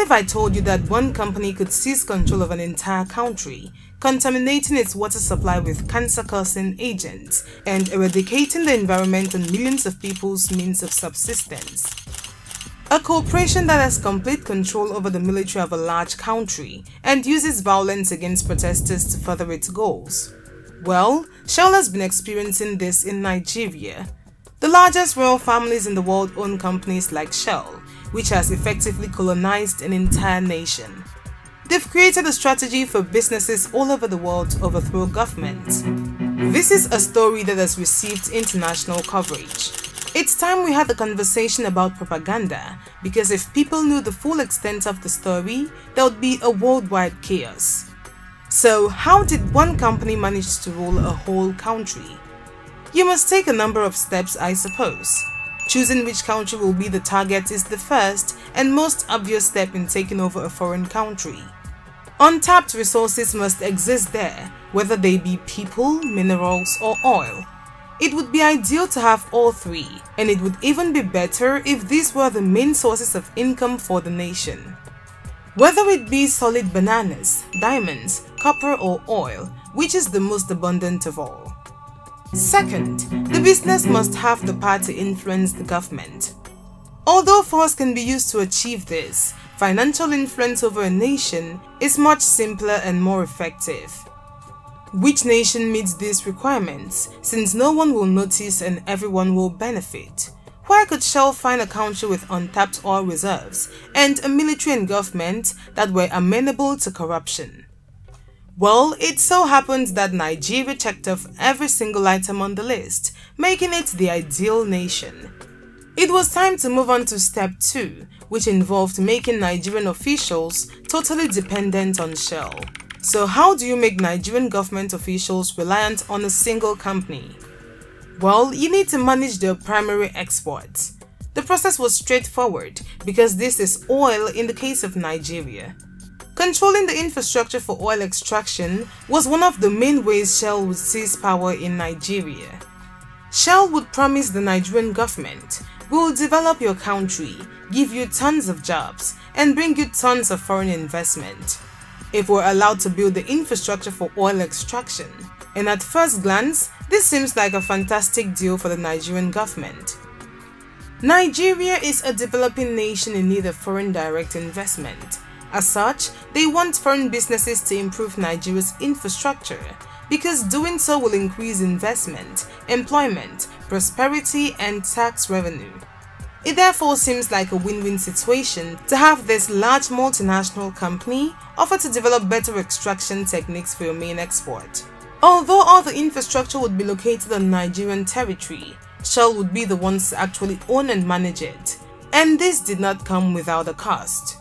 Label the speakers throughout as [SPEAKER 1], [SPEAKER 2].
[SPEAKER 1] What if I told you that one company could seize control of an entire country, contaminating its water supply with cancer-causing agents and eradicating the environment and millions of people's means of subsistence? A corporation that has complete control over the military of a large country and uses violence against protesters to further its goals. Well, Shell has been experiencing this in Nigeria. The largest royal families in the world own companies like Shell, which has effectively colonized an entire nation. They've created a strategy for businesses all over the world to overthrow governments. This is a story that has received international coverage. It's time we had the conversation about propaganda because if people knew the full extent of the story, there would be a worldwide chaos. So how did one company manage to rule a whole country? You must take a number of steps I suppose. Choosing which country will be the target is the first and most obvious step in taking over a foreign country. Untapped resources must exist there, whether they be people, minerals or oil. It would be ideal to have all three, and it would even be better if these were the main sources of income for the nation. Whether it be solid bananas, diamonds, copper or oil, which is the most abundant of all. Second, the business must have the power to influence the government. Although force can be used to achieve this, financial influence over a nation is much simpler and more effective. Which nation meets these requirements since no one will notice and everyone will benefit? Why could Shell find a country with untapped oil reserves and a military and government that were amenable to corruption? Well, it so happened that Nigeria checked off every single item on the list, making it the ideal nation. It was time to move on to step 2, which involved making Nigerian officials totally dependent on Shell. So how do you make Nigerian government officials reliant on a single company? Well, you need to manage their primary exports. The process was straightforward because this is oil in the case of Nigeria. Controlling the infrastructure for oil extraction was one of the main ways Shell would seize power in Nigeria. Shell would promise the Nigerian government, we will develop your country, give you tons of jobs, and bring you tons of foreign investment. If we're allowed to build the infrastructure for oil extraction. And at first glance, this seems like a fantastic deal for the Nigerian government. Nigeria is a developing nation in need of foreign direct investment as such, they want foreign businesses to improve Nigeria's infrastructure because doing so will increase investment, employment, prosperity and tax revenue. It therefore seems like a win-win situation to have this large multinational company offer to develop better extraction techniques for your main export. Although all the infrastructure would be located on Nigerian territory, Shell would be the ones to actually own and manage it. And this did not come without a cost.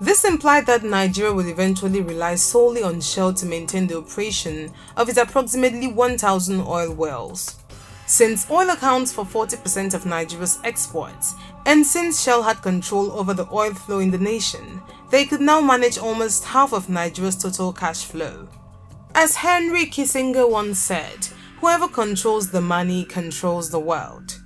[SPEAKER 1] This implied that Nigeria would eventually rely solely on Shell to maintain the operation of its approximately 1,000 oil wells. Since oil accounts for 40% of Nigeria's exports, and since Shell had control over the oil flow in the nation, they could now manage almost half of Nigeria's total cash flow. As Henry Kissinger once said, whoever controls the money controls the world.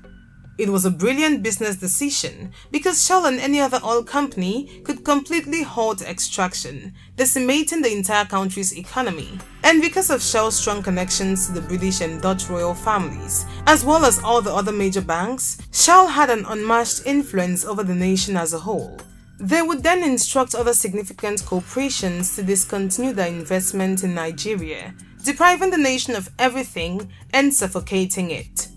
[SPEAKER 1] It was a brilliant business decision because Shell and any other oil company could completely halt extraction, decimating the entire country's economy. And because of Shell's strong connections to the British and Dutch royal families, as well as all the other major banks, Shell had an unmatched influence over the nation as a whole. They would then instruct other significant corporations to discontinue their investment in Nigeria, depriving the nation of everything and suffocating it.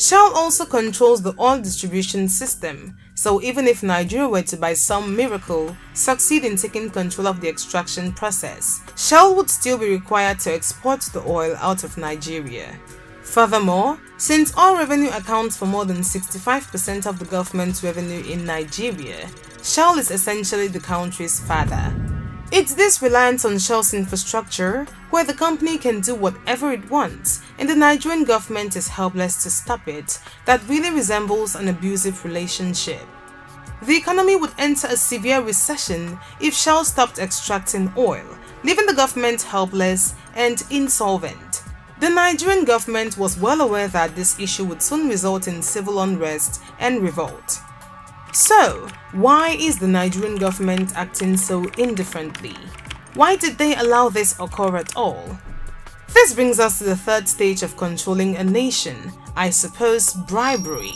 [SPEAKER 1] Shell also controls the oil distribution system, so even if Nigeria were to by some miracle succeed in taking control of the extraction process, Shell would still be required to export the oil out of Nigeria. Furthermore, since oil revenue accounts for more than 65% of the government's revenue in Nigeria, Shell is essentially the country's father. It's this reliance on Shell's infrastructure where the company can do whatever it wants and the Nigerian government is helpless to stop it that really resembles an abusive relationship. The economy would enter a severe recession if Shell stopped extracting oil, leaving the government helpless and insolvent. The Nigerian government was well aware that this issue would soon result in civil unrest and revolt. So, why is the Nigerian government acting so indifferently? Why did they allow this occur at all? This brings us to the third stage of controlling a nation, I suppose bribery.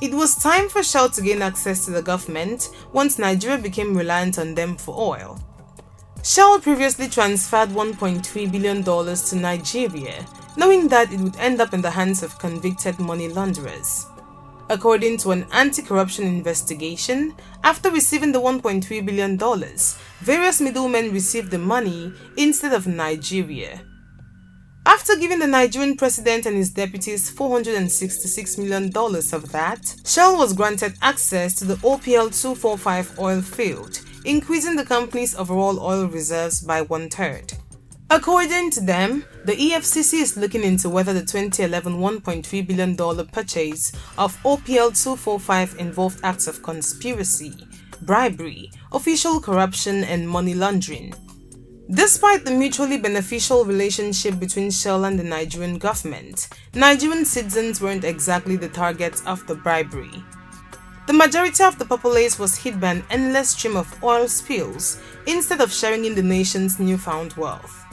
[SPEAKER 1] It was time for Shell to gain access to the government once Nigeria became reliant on them for oil. Shell previously transferred $1.3 billion to Nigeria, knowing that it would end up in the hands of convicted money launderers. According to an anti-corruption investigation, after receiving the $1.3 billion, various middlemen received the money instead of Nigeria. After giving the Nigerian president and his deputies $466 million of that, Shell was granted access to the OPL 245 oil field, increasing the company's overall oil reserves by one-third. According to them, the EFCC is looking into whether the 2011 $1.3 billion purchase of OPL 245 involved acts of conspiracy, bribery, official corruption, and money laundering. Despite the mutually beneficial relationship between Shell and the Nigerian government, Nigerian citizens weren't exactly the targets of the bribery. The majority of the populace was hit by an endless stream of oil spills instead of sharing in the nation's newfound wealth.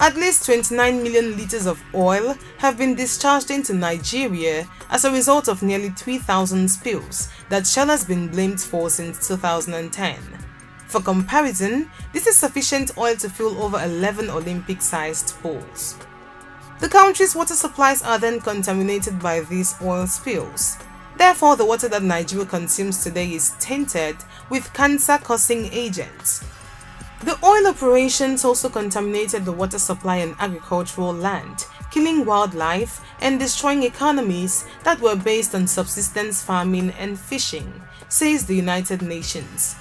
[SPEAKER 1] At least 29 million litres of oil have been discharged into Nigeria as a result of nearly 3,000 spills that Shell has been blamed for since 2010. For comparison, this is sufficient oil to fuel over 11 Olympic-sized pools. The country's water supplies are then contaminated by these oil spills. Therefore, the water that Nigeria consumes today is tainted with cancer-causing agents. The oil operations also contaminated the water supply and agricultural land, killing wildlife and destroying economies that were based on subsistence farming and fishing, says the United Nations.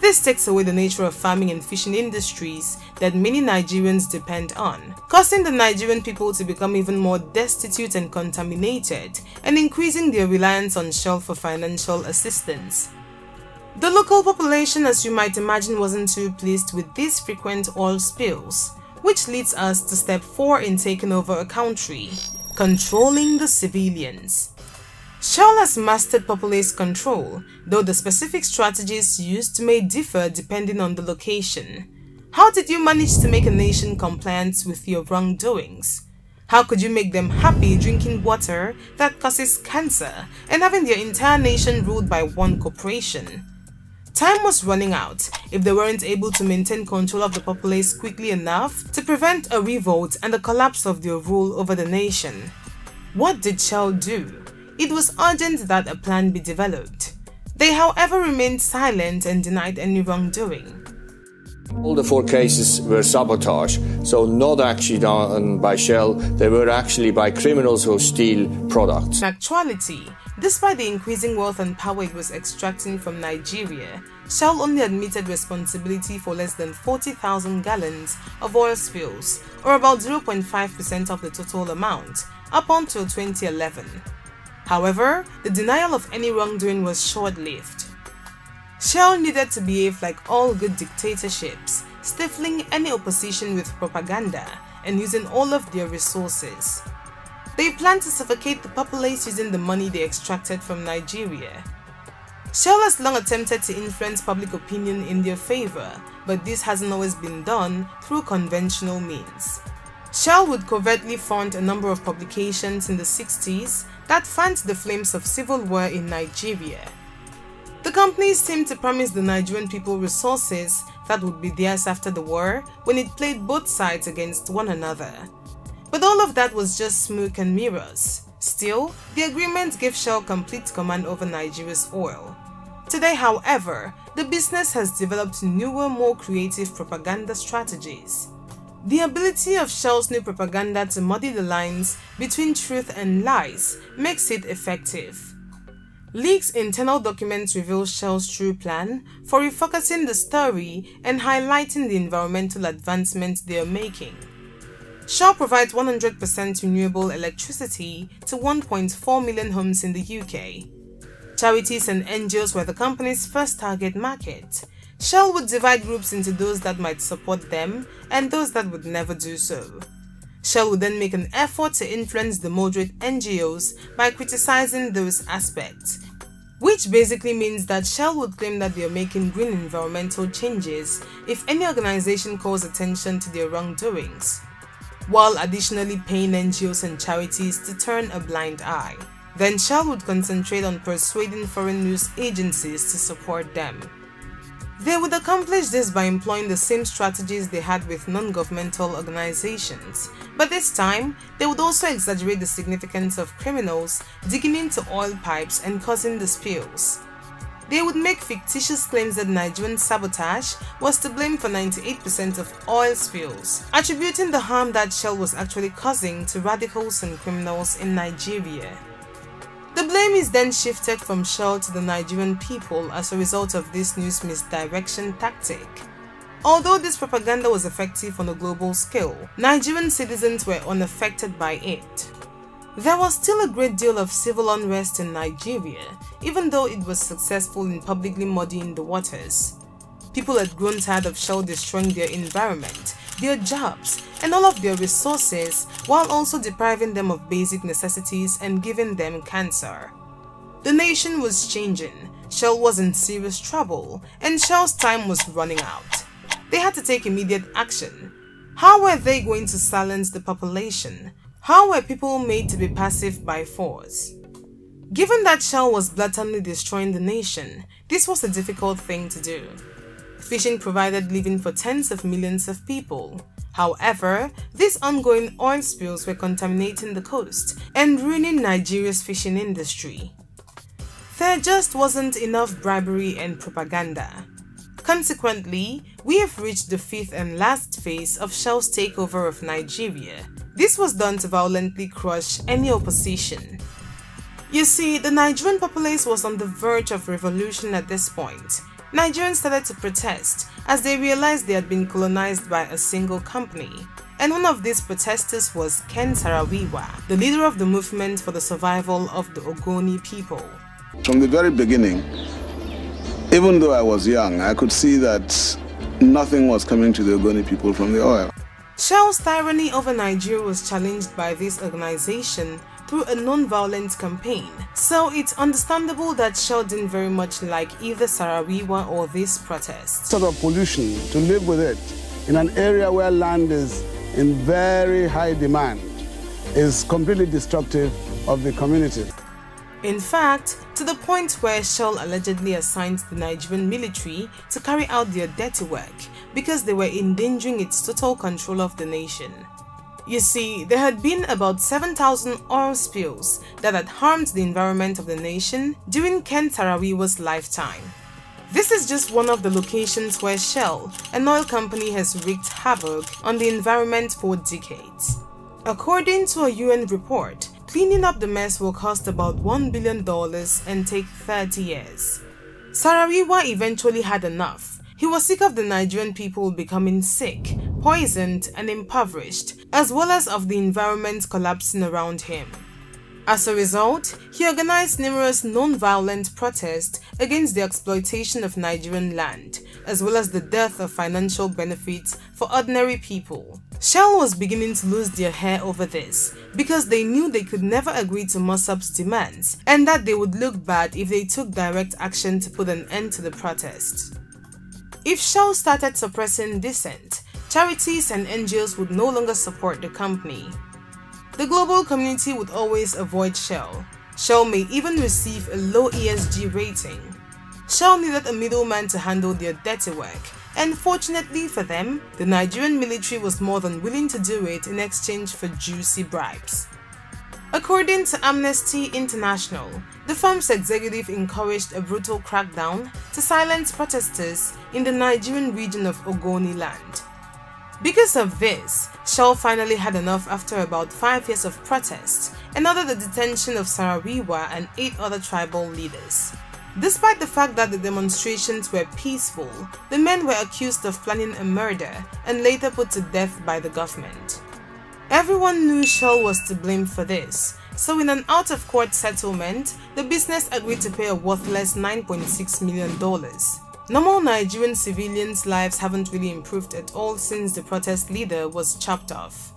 [SPEAKER 1] This takes away the nature of farming and fishing industries that many Nigerians depend on, causing the Nigerian people to become even more destitute and contaminated and increasing their reliance on Shell for financial assistance. The local population, as you might imagine, wasn't too pleased with these frequent oil spills, which leads us to step 4 in taking over a country, controlling the civilians. Shell has mastered populace control, though the specific strategies used may differ depending on the location. How did you manage to make a nation compliant with your wrongdoings? How could you make them happy drinking water that causes cancer and having their entire nation ruled by one corporation? Time was running out if they weren't able to maintain control of the populace quickly enough to prevent a revolt and the collapse of their rule over the nation. What did Shell do? It was urgent that a plan be developed. They however remained silent and denied any wrongdoing.
[SPEAKER 2] All the four cases were sabotage, so not actually done by Shell, they were actually by criminals who steal products.
[SPEAKER 1] In actuality, despite the increasing wealth and power it was extracting from Nigeria, Shell only admitted responsibility for less than 40,000 gallons of oil spills, or about 0.5% of the total amount, up until 2011. However, the denial of any wrongdoing was short-lived. Shell needed to behave like all good dictatorships, stifling any opposition with propaganda and using all of their resources. They plan to suffocate the populace using the money they extracted from Nigeria. Shell has long attempted to influence public opinion in their favor, but this hasn't always been done through conventional means. Shell would covertly fund a number of publications in the 60s that fanned the flames of civil war in Nigeria. The companies seemed to promise the Nigerian people resources that would be theirs after the war when it played both sides against one another. But all of that was just smoke and mirrors. Still, the agreement gave Shell complete command over Nigeria's oil. Today, however, the business has developed newer, more creative propaganda strategies. The ability of Shell's new propaganda to muddy the lines between truth and lies makes it effective. Leaks internal documents reveal Shell's true plan for refocusing the story and highlighting the environmental advancements they are making. Shell provides 100% renewable electricity to 1.4 million homes in the UK. Charities and NGOs were the company's first target market, Shell would divide groups into those that might support them and those that would never do so. Shell would then make an effort to influence the moderate NGOs by criticizing those aspects, which basically means that Shell would claim that they are making green environmental changes if any organization calls attention to their wrongdoings, while additionally paying NGOs and charities to turn a blind eye. Then Shell would concentrate on persuading foreign news agencies to support them. They would accomplish this by employing the same strategies they had with non-governmental organizations, but this time, they would also exaggerate the significance of criminals digging into oil pipes and causing the spills. They would make fictitious claims that Nigerian sabotage was to blame for 98% of oil spills, attributing the harm that Shell was actually causing to radicals and criminals in Nigeria. The blame is then shifted from Shell to the Nigerian people as a result of this news misdirection tactic. Although this propaganda was effective on a global scale, Nigerian citizens were unaffected by it. There was still a great deal of civil unrest in Nigeria, even though it was successful in publicly muddying the waters. People had grown tired of Shell destroying their environment, their jobs, and all of their resources while also depriving them of basic necessities and giving them cancer. The nation was changing, Shell was in serious trouble, and Shell's time was running out. They had to take immediate action. How were they going to silence the population? How were people made to be passive by force? Given that Shell was blatantly destroying the nation, this was a difficult thing to do. Fishing provided living for tens of millions of people. However, these ongoing oil spills were contaminating the coast and ruining Nigeria's fishing industry. There just wasn't enough bribery and propaganda. Consequently, we have reached the fifth and last phase of Shell's takeover of Nigeria. This was done to violently crush any opposition. You see, the Nigerian populace was on the verge of revolution at this point, Nigerians started to protest as they realized they had been colonized by a single company. And one of these protesters was Ken Saro-Wiwa, the leader of the movement for the survival of the Ogoni people.
[SPEAKER 3] From the very beginning, even though I was young, I could see that nothing was coming to the Ogoni people from the oil.
[SPEAKER 1] Shell's tyranny over Nigeria was challenged by this organization through a non-violent campaign. So it's understandable that Shell didn't very much like either Saro-Wiwa or this protest.
[SPEAKER 4] Sort of pollution, to live with it in an area where land is in very high demand is completely destructive of the community.
[SPEAKER 1] In fact, to the point where Shell allegedly assigned the Nigerian military to carry out their dirty work because they were endangering its total control of the nation. You see, there had been about 7,000 oil spills that had harmed the environment of the nation during Ken Saro-Wiwa's lifetime. This is just one of the locations where Shell, an oil company, has wreaked havoc on the environment for decades. According to a UN report, cleaning up the mess will cost about $1 billion and take 30 years. Saro-Wiwa eventually had enough. He was sick of the Nigerian people becoming sick poisoned and impoverished, as well as of the environment collapsing around him. As a result, he organized numerous non-violent protests against the exploitation of Nigerian land, as well as the death of financial benefits for ordinary people. Shell was beginning to lose their hair over this, because they knew they could never agree to MOSOP's demands, and that they would look bad if they took direct action to put an end to the protests. If Shell started suppressing dissent, charities and NGOs would no longer support the company. The global community would always avoid Shell. Shell may even receive a low ESG rating. Shell needed a middleman to handle their dirty work, and fortunately for them, the Nigerian military was more than willing to do it in exchange for juicy bribes. According to Amnesty International, the firm's executive encouraged a brutal crackdown to silence protesters in the Nigerian region of Ogoni land. Because of this, Shell finally had enough after about 5 years of protests and ordered the detention of Saro-Wiwa and 8 other tribal leaders. Despite the fact that the demonstrations were peaceful, the men were accused of planning a murder and later put to death by the government. Everyone knew Shell was to blame for this, so in an out-of-court settlement, the business agreed to pay a worthless $9.6 million. Normal Nigerian civilians' lives haven't really improved at all since the protest leader was chopped off.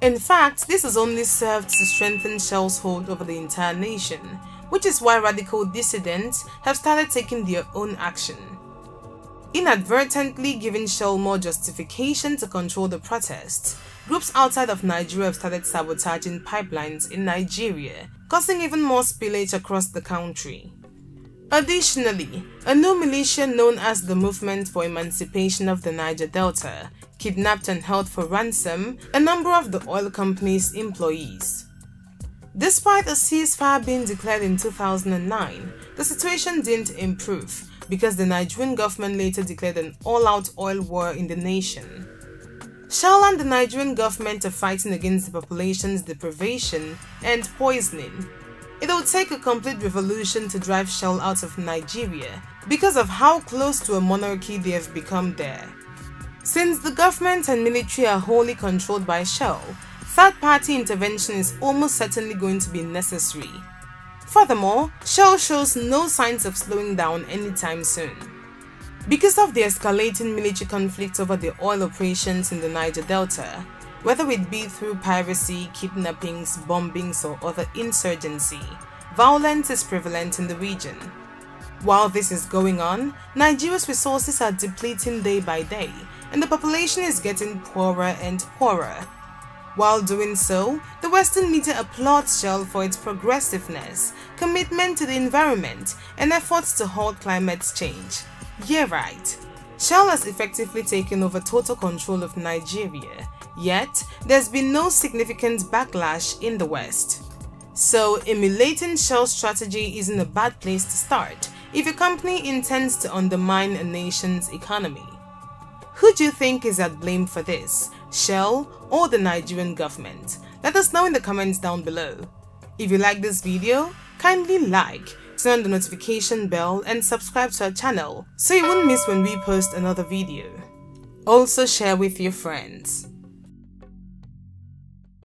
[SPEAKER 1] In fact, this has only served to strengthen Shell's hold over the entire nation, which is why radical dissidents have started taking their own action. Inadvertently giving Shell more justification to control the protests, groups outside of Nigeria have started sabotaging pipelines in Nigeria, causing even more spillage across the country. Additionally, a new militia known as the Movement for Emancipation of the Niger Delta kidnapped and held for ransom a number of the oil company's employees. Despite a ceasefire being declared in 2009, the situation didn't improve because the Nigerian government later declared an all-out oil war in the nation. Shell and the Nigerian government are fighting against the population's deprivation and poisoning. It will take a complete revolution to drive Shell out of Nigeria because of how close to a monarchy they have become there. Since the government and military are wholly controlled by Shell, third-party intervention is almost certainly going to be necessary. Furthermore, Shell shows no signs of slowing down anytime soon. Because of the escalating military conflict over the oil operations in the Niger Delta, whether it be through piracy, kidnappings, bombings or other insurgency, violence is prevalent in the region. While this is going on, Nigeria's resources are depleting day by day and the population is getting poorer and poorer. While doing so, the Western media applauds Shell for its progressiveness, commitment to the environment, and efforts to halt climate change. Yeah right. Shell has effectively taken over total control of Nigeria, yet there's been no significant backlash in the West. So emulating Shell's strategy isn't a bad place to start if a company intends to undermine a nation's economy. Who do you think is at blame for this, Shell or the Nigerian government? Let us know in the comments down below. If you like this video, kindly like, turn on the notification bell and subscribe to our channel so you won't miss when we post another video. Also share with your friends.